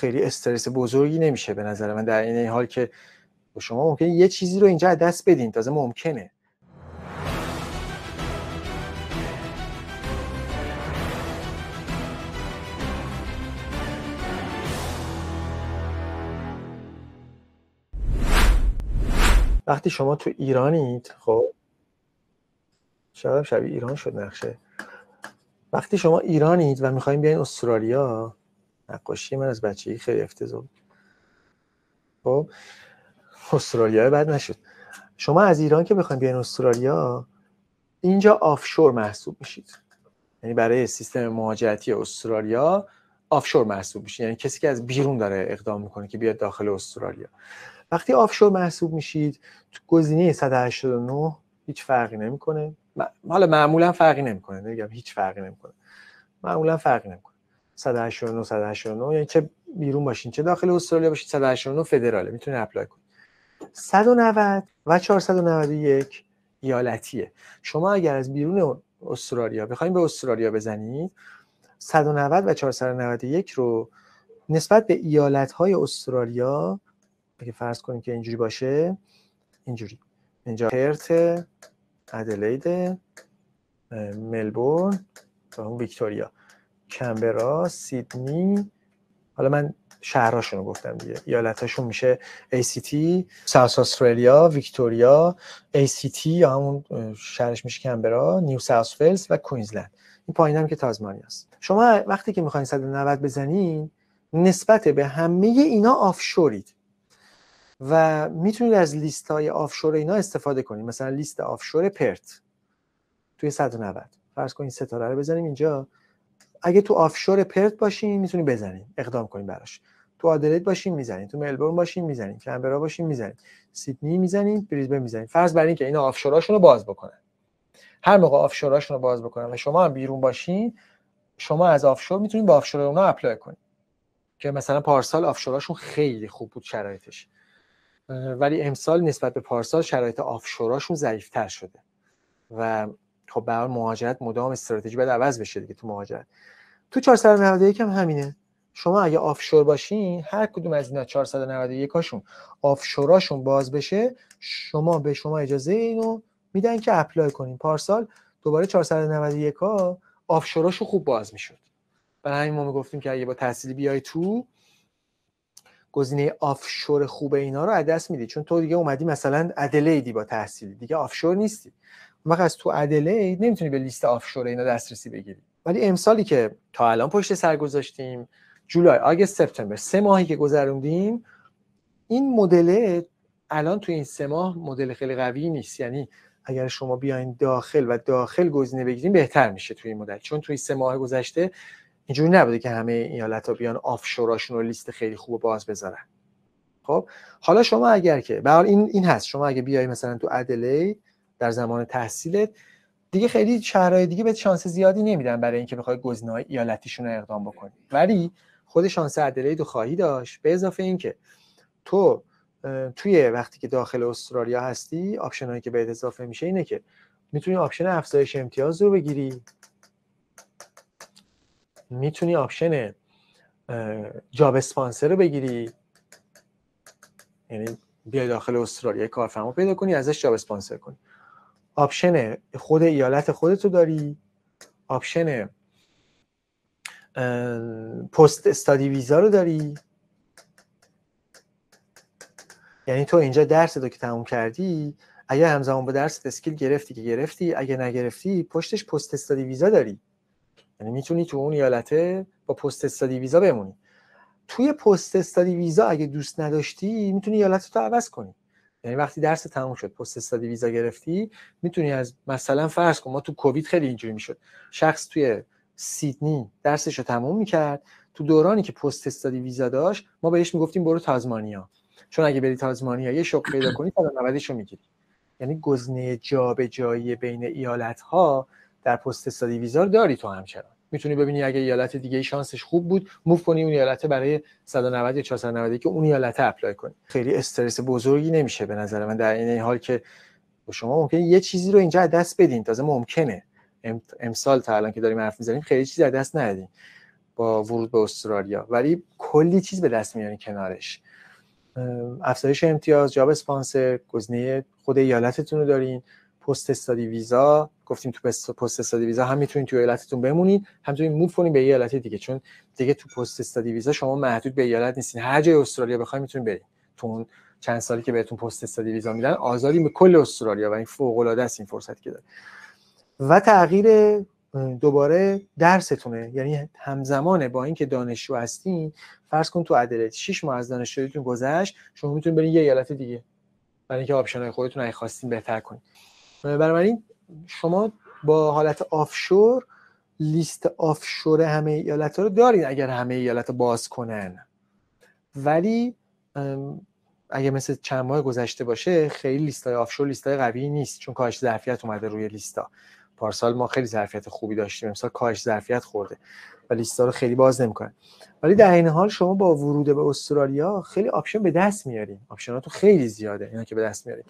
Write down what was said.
خیلی استرس بزرگی نمیشه به نظر من در این حال که شما ممکنه یه چیزی رو اینجا دست بدین تازه ممکنه. وقتی شما تو ایرانید خب؟ شاید شبیه ایران شد نقشه. وقتی شما ایرانید و می‌خوایم بیاین استرالیا نقاشی من از بچگی خیلی افتضاح بود. خب استرالیا بد نشد. شما از ایران که بخواید بیاین استرالیا اینجا آفشور محسوب میشید. یعنی برای سیستم مهاجرتی استرالیا آفشور محسوب میشید. یعنی کسی که از بیرون داره اقدام می‌کنه که بیاد داخل استرالیا. وقتی آفشور محسوب میشید تو گزینه 189 هیچ فرقی نمی‌کنه. حالا معمولا فرقی نمی‌کنه نمیگم هیچ فرقی نمی‌کنه. معمولا فرقی نمی‌کنه. 189 189 یعنی چه بیرون باشین چه داخل استرالیا باشین 189 فدراله. می‌تونید اپلای کنید 190 و 491 ایالتیه. شما اگر از بیرون استرالیا بخواید به استرالیا بزنید 190 و 491 رو نسبت به ایالت های استرالیا اگه فرض کنیم که اینجوری باشه اینجوری. اینجا پرت ادلید ملبورن و اون ویکتوریا. کمبرا سیدنی. حالا من شهرهاشون رو گفتم دیگه. ایالتاشون میشه ACT ساوث استرالیا ویکتوریا ACT یا همون شهرش میشه کمبرا نیو ساوث ولز و کوینزلند. این پایین هم که تازمانی است شما وقتی که می‌خواین 190 بزنین نسبت به همه اینا آفشورید. و می‌تونید از لیست های آفشور اینا استفاده کنید. مثلا لیست آفشور پرت توی 190 فرض کنید ستاره رو بزنیم اینجا. اگه تو آفشور پرت باشین می‌تونید بزنید اقدام کنید براش. تو آدلید باشین می‌زنید تو ملبورن باشین می‌زنید کمبرا باشین می‌زنید سیدنی می‌زنید بریزبن می‌زنید فرض بر اینکه اینا آفشوراشون رو باز بکنن. هر موقع آفشوراشون رو باز بکنن و شما هم بیرون باشین شما از آفشور می‌تونید با آفشور اونا اپلای کنید که مثلا پارسال آفشوراشون خیلی خوب بود شرایطش. ولی امسال نسبت به پارسال شرایط آفشوراشون ضعیفتر شده. و خب به مهاجرت مدام استراتژی باید عوض بشه دیگه تو مهاجرت. تو 491 هم همینه. شما اگه آفشور باشین هر کدوم از اینا 491 هاشون آفشوراشون باز بشه شما به شما اجازه اینو میدن که apply کنین. پارسال دوباره 491 ها offshore اشون خوب باز می‌شد. برای همین ما می‌گفتیم که اگه با تحصیلی بیای تو گزینه offshore خوب اینا رو از دست میدی. چون تو دیگه اومدی مثلا ادلیدی با تحصیلی. دیگه offshore نیستی. وقتی از تو ادلید نمی‌تونی به لیست offshore اینا دسترسی بگیری. ولی امسالی که تا الان پشت سر گذاشتیم July August September سه ماهی که گذروندیم این مدل الان تو این سه ماه مدل خیلی قوی نیست. یعنی اگر شما بیاین داخل و داخل گزینه بگیریم بهتر میشه توی این مدل. چون توی سه ماه گذشته اینجوری نبوده که همه ایالت ها بیان آفشوراشون رو لیست خیلی خوب باز بذارن. خب حالا شما اگر که به این این هست. شما اگه بیای مثلا تو ادلی در زمان تحصیلت دیگه خیلی شهرهای دیگه به شانس زیادی نمیدن برای اینکه بخوای گزینه‌های ایالتیشون رو اقدام بکنی. ولی خود شانس ادلید خواهی داشت. به اضافه اینکه تو توی وقتی که داخل استرالیا هستی option هایی که بهت اضافه میشه اینه که می‌تونی option افزایش امتیاز رو بگیری. می‌تونی option job sponsor رو بگیری. یعنی بیای داخل استرالیا کارفرما پیدا کنی ازش job sponsor کنی. option خود ایالت خودتو داری. option post study visa رو داری. یعنی تو اینجا درس تو که تموم کردی اگر همزمان با درس skill گرفتی که گرفتی اگه نگرفتی پشتش post study visa داری. یعنی می‌تونی تو اون ایالته با post study visa بمونی. توی post study visa اگه دوست نداشتی می‌تونی ایالت رو عوض کنی. یعنی وقتی درس تموم شد post study visa گرفتی می‌تونی از مثلا فرض کن ما تو کووید خیلی اینجوری می‌شد. شخص توی سیدنی درسش رو تموم می‌کرد. تو دورانی که پست استادی ویزا داشت ما بهش می‌گفتیم برو تازمانیا. چون اگه بری تازمانیا یه شغل پیدا کنی تا 90 رو می‌گیری. یعنی گزینه جابجایی بین ایالت ها در پست استادی ویزا داری تو همچنان. می‌تونی ببینی اگه ایالت دیگه شانسش خوب بود موو کنی اون ایالت برای 190 یا 490 که اون ایالت اپلای کنی. خیلی استرس بزرگی نمیشه به نظر من در این حال که شما ممکنه یه چیزی رو اینجا دست بدین. تازه ممکنه. امسال تا الان که داریم حرف می‌زنیم خیلی چیزی از دست ندین با ورود به استرالیا. ولی کلی چیز به دست میارین کنارش. افزایش امتیاز جاب اسپانسر گزینه خود ایالتتون رو دارین پست استادی ویزا. گفتیم تو پست استادی ویزا هم می‌تونید تو ایالتتون بمونید. همینطوری موو کنید به ایالت دیگه چون دیگه تو پست استادی ویزا شما محدود به ایالت نیستین. هر جای استرالیا بخواید می‌تونید برید. تو اون چند سالی که بهتون post study visa میدن آزادی به کل استرالیا و این فوق العاده است این فرصت که داره و تغییر دوباره درستونه. یعنی همزمانه با اینکه دانشجو هستین فرض کن تو ادلید 6 ماه از دانشجوییتون گذشت شما می‌تونید برید یه ایالت دیگه. برای اینکه option خودتون اگه خواستین بهتر کنید. بنابراین شما با حالت offshore لیست offshore همه ایالت ها رو دارید اگر همه ایالت باز کنن. ولی اگه مثل چند ماه گذشته باشه خیلی لیست های offshore لیست های قوی نیست چون کاهش ظرفیت اومده روی لیستا. پارسال ما خیلی ظرفیت خوبی داشتیم امسال کاهش ظرفیت خورده و لیستا رو خیلی باز نمی‌کنه ولی در این حال شما با ورود به استرالیا خیلی option به دست میارین. option اتون خیلی زیاده اینا که به دست میارین.